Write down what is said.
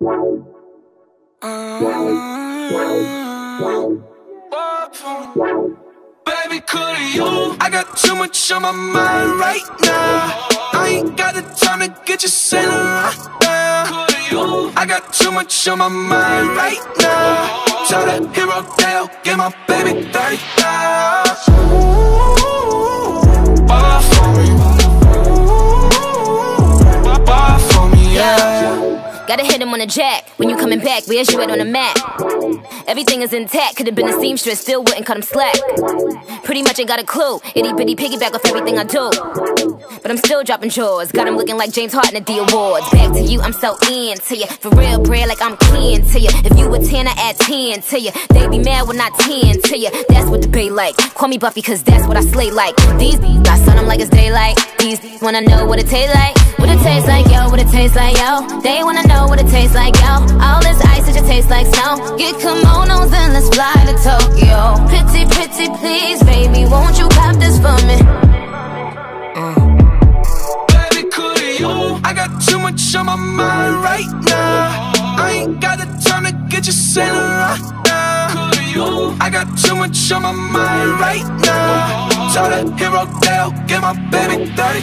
Uh, baby, could you? I got too much on my mind right now. I ain't got the time to get you sailing right now. I got too much on my mind right now. Tell the hero Dale, get my baby 30 Gotta hit him on the jack. When you coming back, where's you at on the map? Everything is intact. Could've been a seamstress, still wouldn't cut him slack. Pretty much ain't got a clue. Itty bitty piggyback off everything I do. But I'm still dropping chores. Got him looking like James Harden at the awards. Back to you, I'm so into you. For real, bread, like I'm keen to you. If you a 10, I add 10 to you. They be mad when I 10 to you. That's what the bay like. Call me Buffy, cause that's what I slay like. These, I sun them like it's daylight. These, wanna know what it tastes like. What it tastes like, yo, what it They wanna know what it tastes like, yo. All this ice, it just tastes like snow. Get kimonos and let's fly to Tokyo. Pretty, pretty, please, baby, won't you pop this for me? Baby, could you? I got too much on my mind right now. I ain't got the time to get you sailing right now. I got too much on my mind right now. Tell the hero Dale, get my baby 30